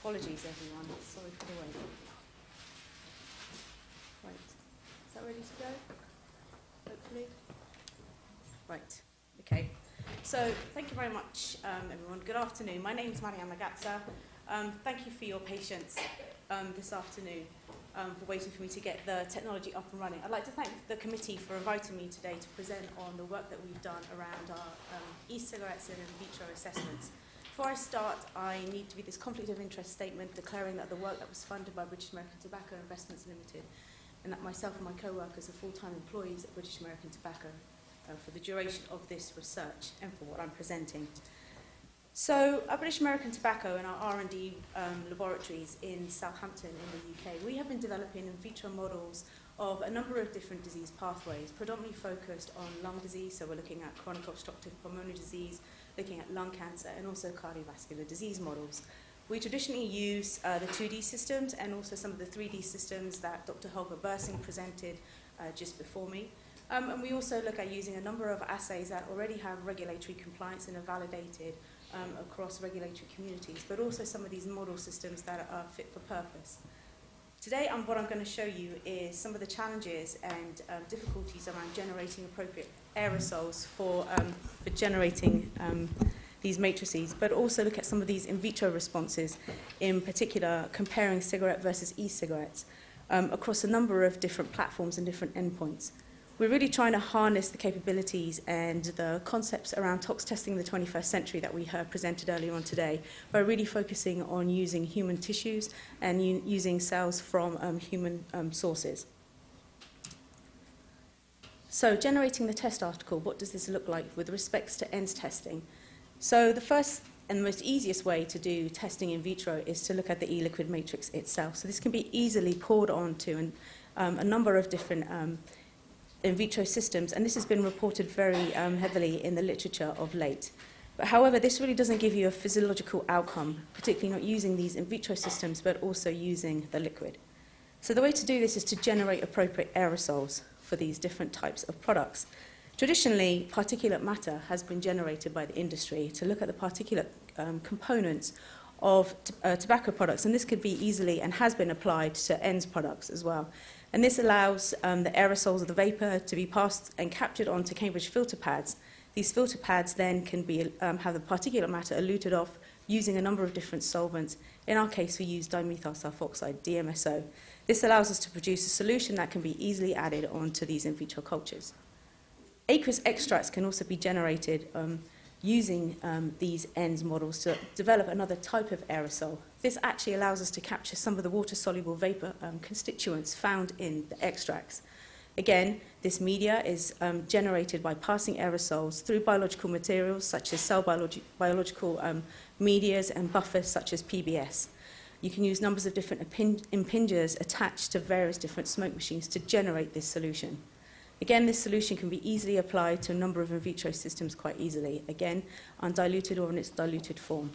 Apologies, everyone. Sorry for the wait. Right. Is that ready to go? Hopefully. Right. Okay. So, thank you very much, um, everyone. Good afternoon. My name is Mariam Magatsa. Um, thank you for your patience um, this afternoon um, for waiting for me to get the technology up and running. I'd like to thank the committee for inviting me today to present on the work that we've done around our um, e-cigarettes and in vitro assessments. Before I start, I need to be this conflict of interest statement declaring that the work that was funded by British American Tobacco Investments Limited and that myself and my co-workers are full-time employees at British American Tobacco uh, for the duration of this research and for what I'm presenting. So, at British American Tobacco and our R&D um, laboratories in Southampton in the UK, we have been developing in vitro models of a number of different disease pathways, predominantly focused on lung disease, so we're looking at chronic obstructive pulmonary disease, looking at lung cancer, and also cardiovascular disease models. We traditionally use uh, the 2D systems and also some of the 3D systems that Dr. Holger Bursing presented uh, just before me. Um, and we also look at using a number of assays that already have regulatory compliance and are validated um, across regulatory communities, but also some of these model systems that are fit for purpose. Today, um, what I'm going to show you is some of the challenges and um, difficulties around generating appropriate aerosols for, um, for generating um, these matrices, but also look at some of these in vitro responses, in particular comparing cigarette versus e-cigarettes um, across a number of different platforms and different endpoints. We're really trying to harness the capabilities and the concepts around tox testing in the 21st century that we heard presented earlier on today by really focusing on using human tissues and using cells from um, human um, sources. So generating the test article, what does this look like with respects to ENDS testing? So the first and the most easiest way to do testing in vitro is to look at the e-liquid matrix itself. So this can be easily poured onto an, um, a number of different um, in vitro systems, and this has been reported very um, heavily in the literature of late. But however, this really doesn't give you a physiological outcome, particularly not using these in vitro systems, but also using the liquid. So the way to do this is to generate appropriate aerosols for these different types of products. Traditionally, particulate matter has been generated by the industry to look at the particulate um, components of uh, tobacco products, and this could be easily and has been applied to ENDS products as well. And this allows um, the aerosols of the vapor to be passed and captured onto Cambridge filter pads. These filter pads then can be, um, have the particulate matter eluted off using a number of different solvents. In our case, we use dimethyl sulfoxide, DMSO. This allows us to produce a solution that can be easily added onto these in vitro cultures. Aqueous extracts can also be generated um, using um, these ENDS models to develop another type of aerosol. This actually allows us to capture some of the water-soluble vapor um, constituents found in the extracts. Again, this media is um, generated by passing aerosols through biological materials such as cell biologi biological um, medias and buffers such as PBS. You can use numbers of different impingers attached to various different smoke machines to generate this solution. Again, this solution can be easily applied to a number of in vitro systems quite easily, again, undiluted or in its diluted form.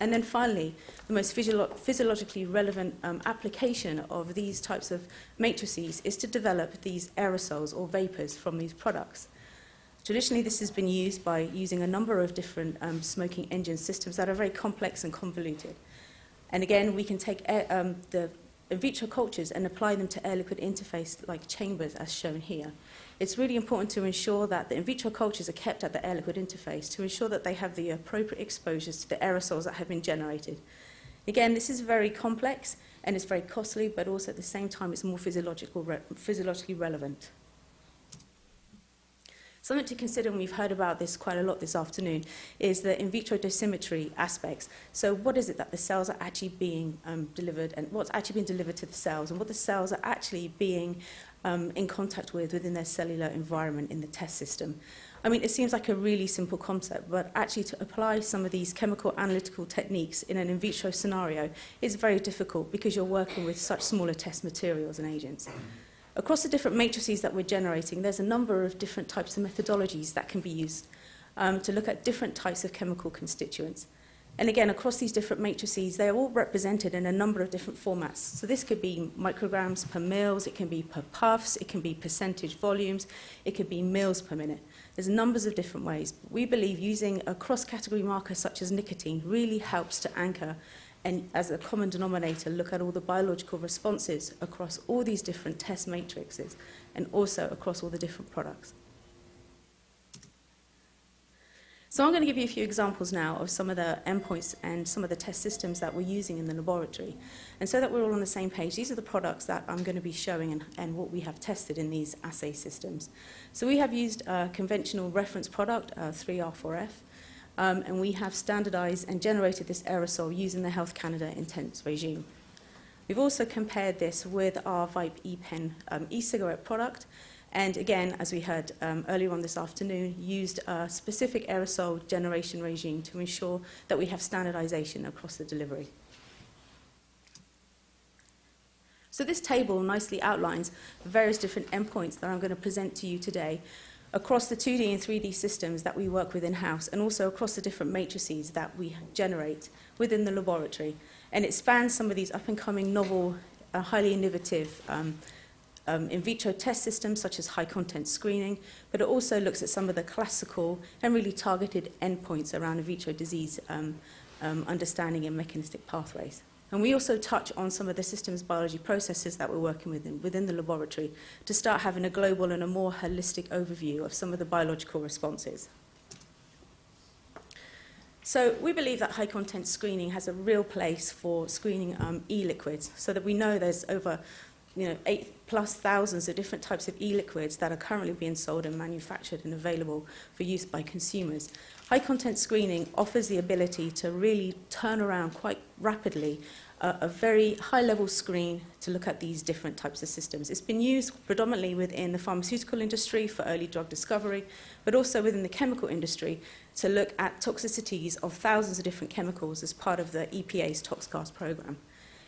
And then finally, the most physio physiologically relevant um, application of these types of matrices is to develop these aerosols or vapors from these products. Traditionally, this has been used by using a number of different um, smoking engine systems that are very complex and convoluted. And again, we can take air, um, the in vitro cultures and apply them to air-liquid interface like chambers as shown here. It's really important to ensure that the in vitro cultures are kept at the air-liquid interface to ensure that they have the appropriate exposures to the aerosols that have been generated. Again, this is very complex and it's very costly, but also at the same time it's more physiological re physiologically relevant. Something to consider, and we've heard about this quite a lot this afternoon, is the in vitro dosimetry aspects. So what is it that the cells are actually being um, delivered and what's actually being delivered to the cells and what the cells are actually being um, in contact with within their cellular environment in the test system. I mean, it seems like a really simple concept, but actually to apply some of these chemical analytical techniques in an in vitro scenario is very difficult because you're working with such smaller test materials and agents across the different matrices that we're generating, there's a number of different types of methodologies that can be used um, to look at different types of chemical constituents. And again, across these different matrices, they are all represented in a number of different formats. So this could be micrograms per mils, it can be per puffs, it can be percentage volumes, it could be mils per minute. There's numbers of different ways. We believe using a cross-category marker such as nicotine really helps to anchor and as a common denominator, look at all the biological responses across all these different test matrices and also across all the different products. So I'm going to give you a few examples now of some of the endpoints and some of the test systems that we're using in the laboratory. And so that we're all on the same page, these are the products that I'm going to be showing and, and what we have tested in these assay systems. So we have used a conventional reference product, uh, 3R4F, um, and we have standardized and generated this aerosol using the Health Canada intense regime. We've also compared this with our Vipe ePen um, e-cigarette product, and again, as we heard um, earlier on this afternoon, used a specific aerosol generation regime to ensure that we have standardization across the delivery. So this table nicely outlines various different endpoints that I'm going to present to you today across the 2D and 3D systems that we work with in-house and also across the different matrices that we generate within the laboratory. And it spans some of these up-and-coming novel, uh, highly innovative um, um, in vitro test systems such as high content screening, but it also looks at some of the classical and really targeted endpoints around in vitro disease um, um, understanding and mechanistic pathways. And we also touch on some of the systems biology processes that we're working with in, within the laboratory to start having a global and a more holistic overview of some of the biological responses. So we believe that high content screening has a real place for screening um, e-liquids so that we know there's over you know, eight plus thousands of different types of e-liquids that are currently being sold and manufactured and available for use by consumers. High content screening offers the ability to really turn around quite rapidly uh, a very high level screen to look at these different types of systems. It's been used predominantly within the pharmaceutical industry for early drug discovery, but also within the chemical industry to look at toxicities of thousands of different chemicals as part of the EPA's ToxCast program.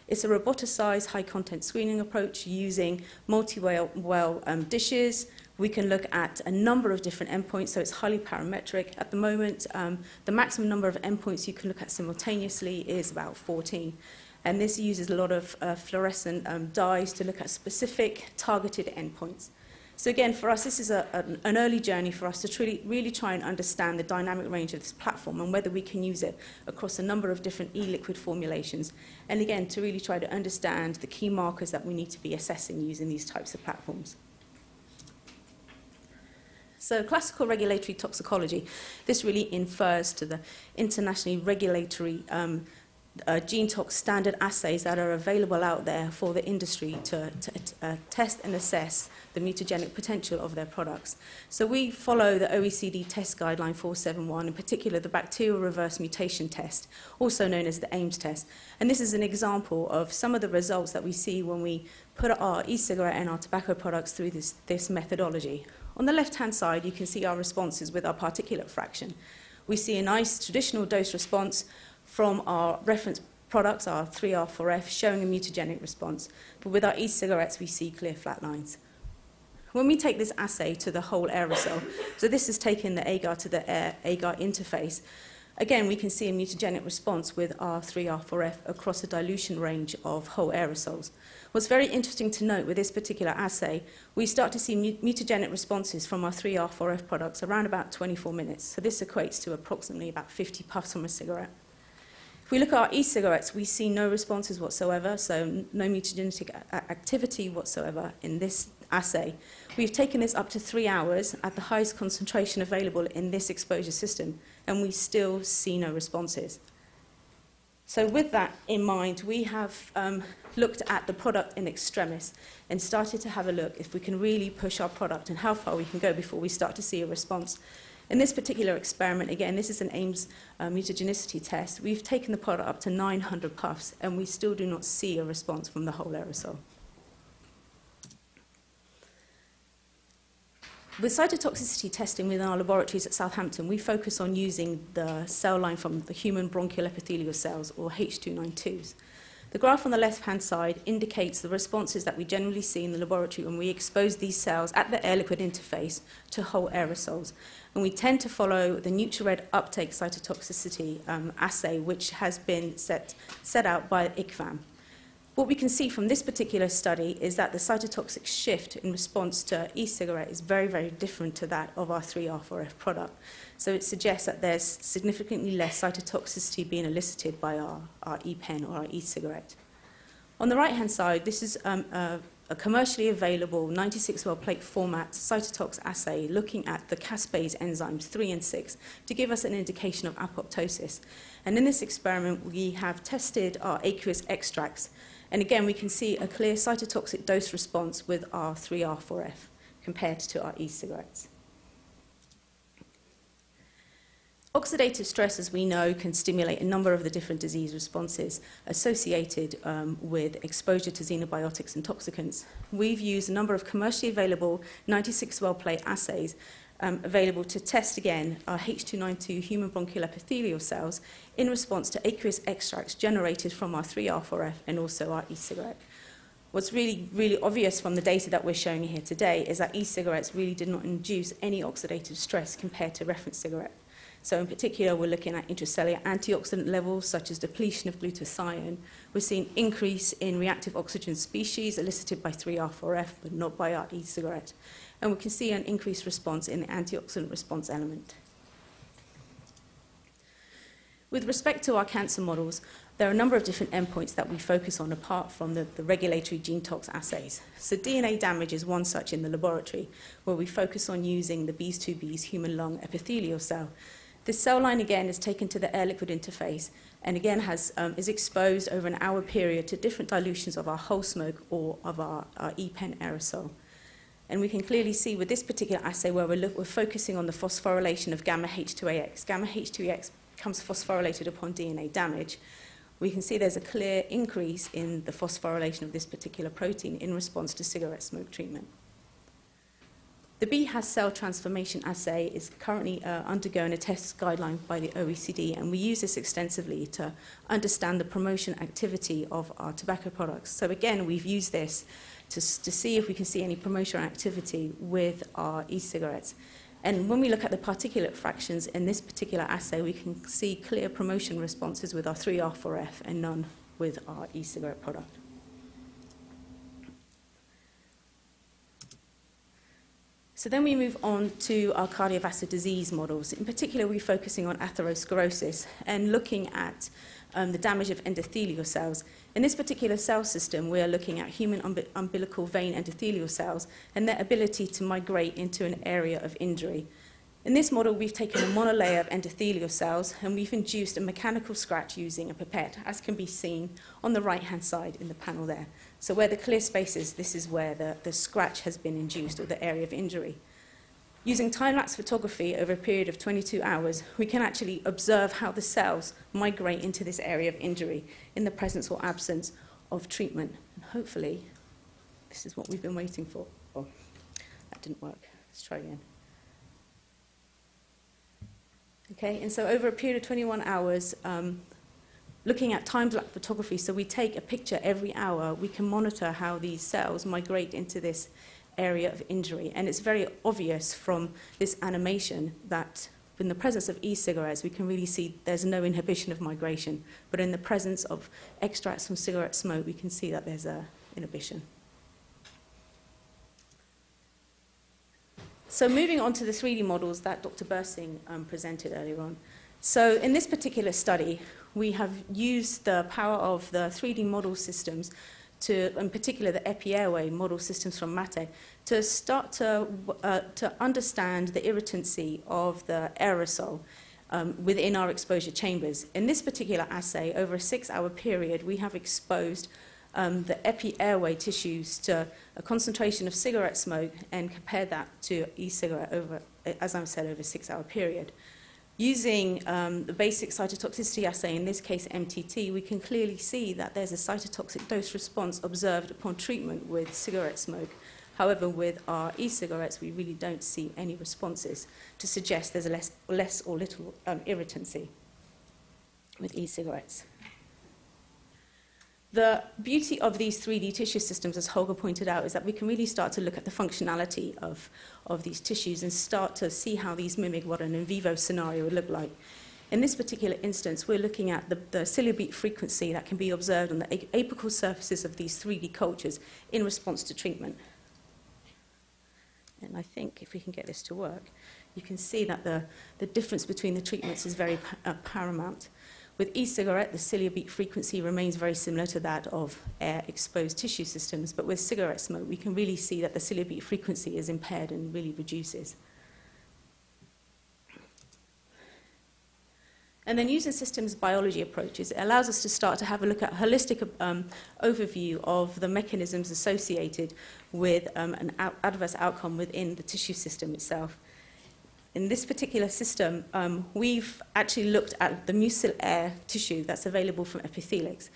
It's a roboticized high content screening approach using multi-well well, um, dishes. We can look at a number of different endpoints, so it's highly parametric. At the moment, um, the maximum number of endpoints you can look at simultaneously is about 14. And this uses a lot of uh, fluorescent um, dyes to look at specific targeted endpoints. So again, for us, this is a, an, an early journey for us to truly, really try and understand the dynamic range of this platform and whether we can use it across a number of different e-liquid formulations. And again, to really try to understand the key markers that we need to be assessing using these types of platforms. So classical regulatory toxicology, this really infers to the internationally regulatory um, uh, GeneTox standard assays that are available out there for the industry to, to uh, test and assess the mutagenic potential of their products. So we follow the OECD test guideline 471, in particular the bacterial reverse mutation test, also known as the AIMS test. And this is an example of some of the results that we see when we put our e-cigarette and our tobacco products through this, this methodology. On the left-hand side, you can see our responses with our particulate fraction. We see a nice traditional dose response from our reference products, our 3R4F, showing a mutagenic response. But with our e-cigarettes, we see clear flat lines. When we take this assay to the whole aerosol, so this is taking the agar to the air agar interface, again, we can see a mutagenic response with our 3R4F across a dilution range of whole aerosols. What's very interesting to note with this particular assay, we start to see mutagenic responses from our 3R4F products around about 24 minutes. So this equates to approximately about 50 puffs from a cigarette. If we look at our e-cigarettes, we see no responses whatsoever, so no mutagenic activity whatsoever in this assay. We've taken this up to three hours at the highest concentration available in this exposure system, and we still see no responses. So with that in mind, we have um, looked at the product in extremis and started to have a look if we can really push our product and how far we can go before we start to see a response. In this particular experiment, again, this is an Ames uh, mutagenicity test. We've taken the product up to 900 puffs, and we still do not see a response from the whole aerosol. With cytotoxicity testing within our laboratories at Southampton, we focus on using the cell line from the human bronchial epithelial cells, or H292s. The graph on the left-hand side indicates the responses that we generally see in the laboratory when we expose these cells at the air-liquid interface to whole aerosols. And we tend to follow the NutriRed uptake cytotoxicity um, assay, which has been set, set out by ICVAM. What we can see from this particular study is that the cytotoxic shift in response to e-cigarette is very, very different to that of our 3R4F product. So it suggests that there's significantly less cytotoxicity being elicited by our, our e-pen or our e-cigarette. On the right-hand side, this is um, a, a commercially available 96-well plate format cytotox assay looking at the caspase enzymes 3 and 6 to give us an indication of apoptosis. And in this experiment, we have tested our aqueous extracts and again, we can see a clear cytotoxic dose response with our 3R4F compared to our e-cigarettes. Oxidative stress, as we know, can stimulate a number of the different disease responses associated um, with exposure to xenobiotics and toxicants. We've used a number of commercially available 96 well plate assays um, available to test again our H292 human bronchial epithelial cells in response to aqueous extracts generated from our 3R4F and also our e-cigarette. What's really, really obvious from the data that we're showing here today is that e-cigarettes really did not induce any oxidative stress compared to reference cigarette. So in particular, we're looking at intracellular antioxidant levels, such as depletion of glutathione. We're seeing increase in reactive oxygen species elicited by 3R4F, but not by our e-cigarette and we can see an increased response in the antioxidant response element. With respect to our cancer models, there are a number of different endpoints that we focus on apart from the, the regulatory gene tox assays. So DNA damage is one such in the laboratory, where we focus on using the Bs2Bs human lung epithelial cell. This cell line again is taken to the air-liquid interface and again has, um, is exposed over an hour period to different dilutions of our whole smoke or of our, our E-pen aerosol. And we can clearly see with this particular assay where we're, look, we're focusing on the phosphorylation of gamma H2AX. Gamma H2AX becomes phosphorylated upon DNA damage. We can see there's a clear increase in the phosphorylation of this particular protein in response to cigarette smoke treatment. The BHAS cell transformation assay is currently uh, undergoing a test guideline by the OECD, and we use this extensively to understand the promotion activity of our tobacco products. So again, we've used this to, to see if we can see any promotional activity with our e-cigarettes. And when we look at the particulate fractions in this particular assay, we can see clear promotion responses with our 3R4F and none with our e-cigarette product. So then we move on to our cardiovascular disease models. In particular, we're focusing on atherosclerosis and looking at um, the damage of endothelial cells. In this particular cell system, we are looking at human umb umbilical vein endothelial cells and their ability to migrate into an area of injury. In this model, we've taken a monolayer of endothelial cells and we've induced a mechanical scratch using a pipette, as can be seen on the right-hand side in the panel there. So where the clear space is, this is where the, the scratch has been induced or the area of injury. Using time-lapse photography over a period of 22 hours, we can actually observe how the cells migrate into this area of injury in the presence or absence of treatment. And hopefully, this is what we've been waiting for. Oh, that didn't work. Let's try again. Okay, and so over a period of 21 hours, um, looking at time-lapse photography, so we take a picture every hour, we can monitor how these cells migrate into this area of injury. And it's very obvious from this animation that in the presence of e-cigarettes, we can really see there's no inhibition of migration. But in the presence of extracts from cigarette smoke, we can see that there's a inhibition. So moving on to the 3D models that Dr. Bursing um, presented earlier on. So in this particular study, we have used the power of the 3D model systems to, in particular, the epi-airway model systems from MATE, to start to, uh, to understand the irritancy of the aerosol um, within our exposure chambers. In this particular assay, over a six-hour period, we have exposed um, the epi-airway tissues to a concentration of cigarette smoke and compared that to e-cigarette over, as I said, over a six-hour period. Using um, the basic cytotoxicity assay, in this case MTT, we can clearly see that there's a cytotoxic dose response observed upon treatment with cigarette smoke. However, with our e-cigarettes, we really don't see any responses to suggest there's a less, less or little um, irritancy with e-cigarettes. The beauty of these 3D tissue systems, as Holger pointed out, is that we can really start to look at the functionality of, of these tissues and start to see how these mimic what an in vivo scenario would look like. In this particular instance, we're looking at the, the cilia beat frequency that can be observed on the apical surfaces of these 3D cultures in response to treatment. And I think if we can get this to work, you can see that the, the difference between the treatments is very uh, paramount. With e-cigarette, the ciliary beat frequency remains very similar to that of air-exposed tissue systems, but with cigarette smoke, we can really see that the ciliary beat frequency is impaired and really reduces. And then using systems biology approaches, it allows us to start to have a look at a holistic um, overview of the mechanisms associated with um, an out adverse outcome within the tissue system itself. In this particular system, um, we've actually looked at the mucil air tissue that's available from epithelics.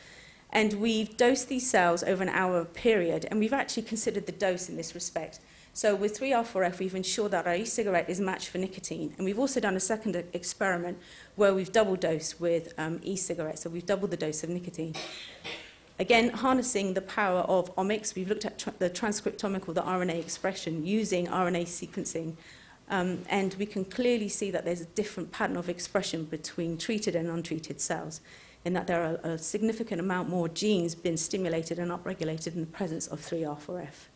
And we've dosed these cells over an hour period, and we've actually considered the dose in this respect. So with 3R4F, we've ensured that our e-cigarette is matched for nicotine. And we've also done a second experiment where we've double dosed with um, e-cigarettes, so we've doubled the dose of nicotine. Again, harnessing the power of omics, we've looked at tra the transcriptomic or the RNA expression using RNA sequencing. Um, and we can clearly see that there's a different pattern of expression between treated and untreated cells, in that there are a significant amount more genes being stimulated and upregulated in the presence of 3R4F.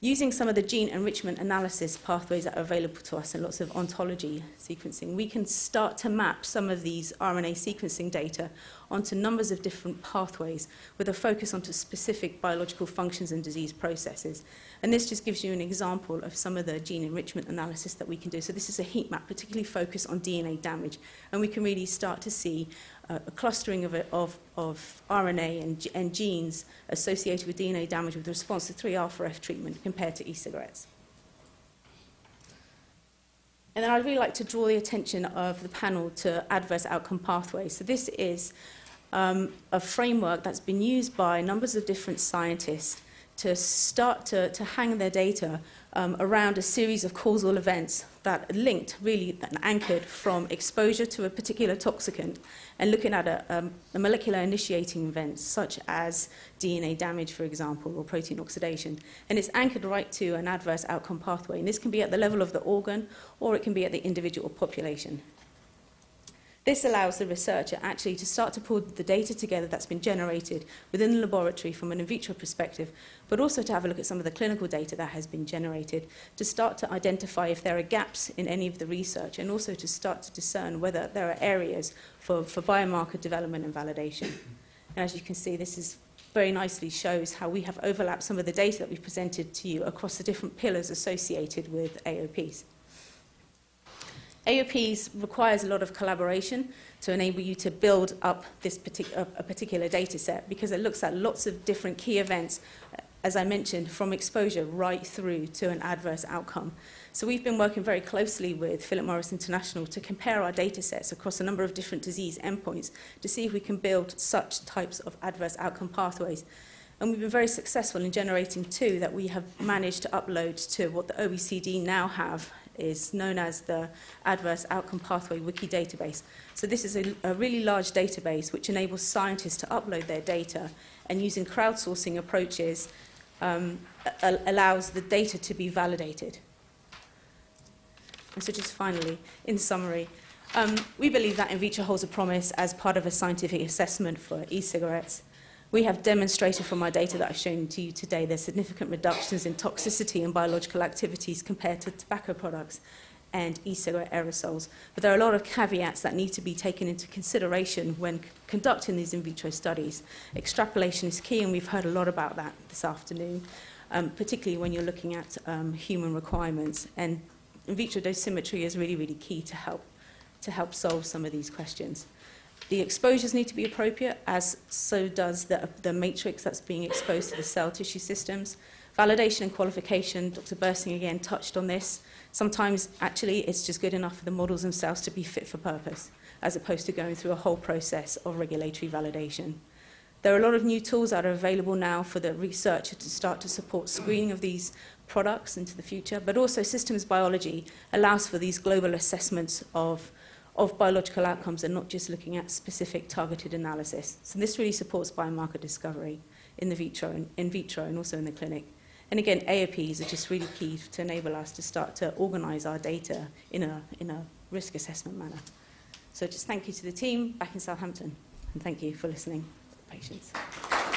Using some of the gene enrichment analysis pathways that are available to us and lots of ontology sequencing, we can start to map some of these RNA sequencing data onto numbers of different pathways with a focus onto specific biological functions and disease processes. And this just gives you an example of some of the gene enrichment analysis that we can do. So this is a heat map particularly focused on DNA damage. And we can really start to see a clustering of, of, of RNA and, and genes associated with DNA damage with response to 3R4F treatment compared to e-cigarettes. And then I'd really like to draw the attention of the panel to adverse outcome pathways. So this is um, a framework that's been used by numbers of different scientists to start to, to hang their data um, around a series of causal events that linked, really and anchored from exposure to a particular toxicant and looking at a, um, a molecular initiating event such as DNA damage, for example, or protein oxidation. And it's anchored right to an adverse outcome pathway. And this can be at the level of the organ or it can be at the individual population. This allows the researcher actually to start to pull the data together that's been generated within the laboratory from an in vitro perspective, but also to have a look at some of the clinical data that has been generated to start to identify if there are gaps in any of the research and also to start to discern whether there are areas for, for biomarker development and validation. And as you can see, this is very nicely shows how we have overlapped some of the data that we've presented to you across the different pillars associated with AOPs. AOPs requires a lot of collaboration to enable you to build up this a particular data set because it looks at lots of different key events, uh, as I mentioned, from exposure right through to an adverse outcome. So we've been working very closely with Philip Morris International to compare our data sets across a number of different disease endpoints to see if we can build such types of adverse outcome pathways. And we've been very successful in generating two that we have managed to upload to what the OECD now have is known as the Adverse Outcome Pathway Wiki database. So this is a, a really large database which enables scientists to upload their data and using crowdsourcing approaches um, allows the data to be validated. And so just finally, in summary, um, we believe that in vitro holds a promise as part of a scientific assessment for e-cigarettes. We have demonstrated from our data that I've shown to you today there's significant reductions in toxicity and biological activities compared to tobacco products and e-cigarette aerosols. But there are a lot of caveats that need to be taken into consideration when conducting these in vitro studies. Extrapolation is key, and we've heard a lot about that this afternoon, um, particularly when you're looking at um, human requirements. And in vitro dosimetry is really, really key to help, to help solve some of these questions. The exposures need to be appropriate, as so does the, the matrix that's being exposed to the cell tissue systems. Validation and qualification, Dr. Bursing again touched on this. Sometimes, actually, it's just good enough for the models themselves to be fit for purpose, as opposed to going through a whole process of regulatory validation. There are a lot of new tools that are available now for the researcher to start to support screening of these products into the future, but also systems biology allows for these global assessments of of biological outcomes and not just looking at specific targeted analysis. So this really supports biomarker discovery in the vitro and in vitro and also in the clinic. And again, AOPs are just really key to enable us to start to organize our data in a, in a risk assessment manner. So just thank you to the team back in Southampton and thank you for listening Patience. patients.